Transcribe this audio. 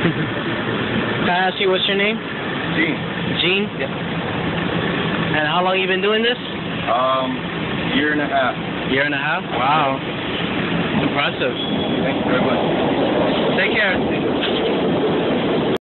Can I ask you what's your name? Gene. Gene? Yeah. And how long you been doing this? Um, year and a half. Year and a half? Wow. Impressive. Thank you very much. Take care.